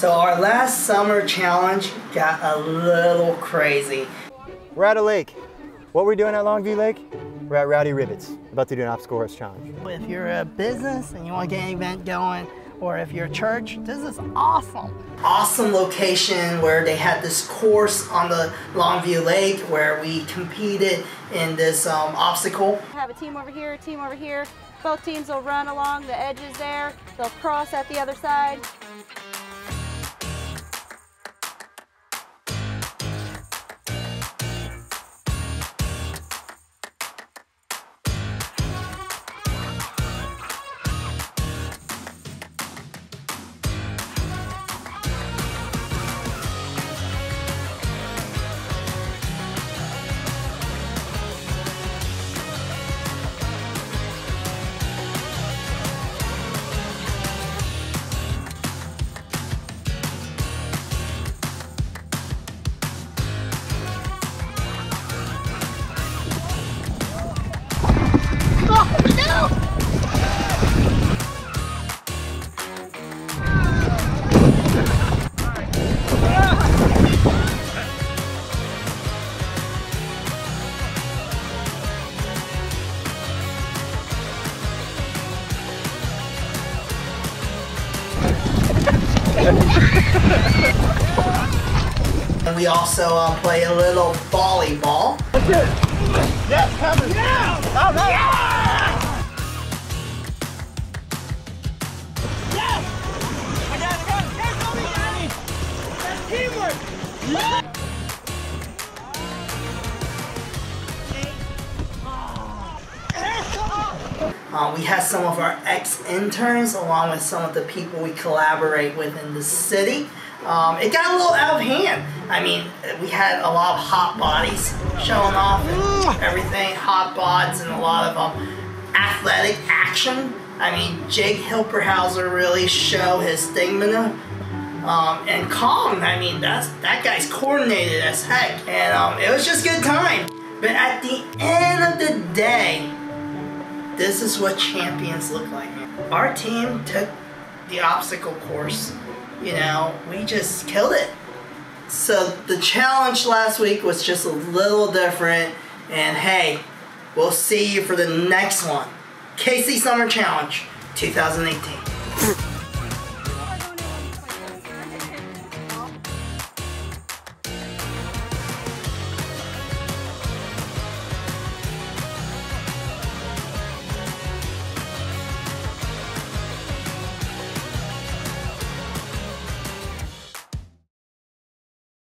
So our last summer challenge got a little crazy. We're at a lake. What we're doing at Longview Lake? We're at Rowdy Ribbit's, about to do an obstacle course challenge. If you're a business and you want to get an event going, or if you're a church, this is awesome. Awesome location where they had this course on the Longview Lake where we competed in this um, obstacle. Have a team over here, a team over here. Both teams will run along the edges there. They'll cross at the other side. And we also uh, play a little volleyball. That's it. Yeah, coming. Yeah. Oh. Yeah. Yes. I got it. I got it. That's teamwork. Yeah. Uh, we had some of our ex-interns along with some of the people we collaborate with in the city. Um, it got a little out of hand. I mean, we had a lot of hot bodies showing off and everything, hot bods and a lot of um, athletic action. I mean, Jake Hilperhauser really showed his stamina. Um, and Kong, I mean, that's that guy's coordinated as heck. And um, it was just good time. But at the end of the day, this is what champions look like. Our team took the obstacle course. You know, we just killed it. So the challenge last week was just a little different. And hey, we'll see you for the next one. KC Summer Challenge 2018.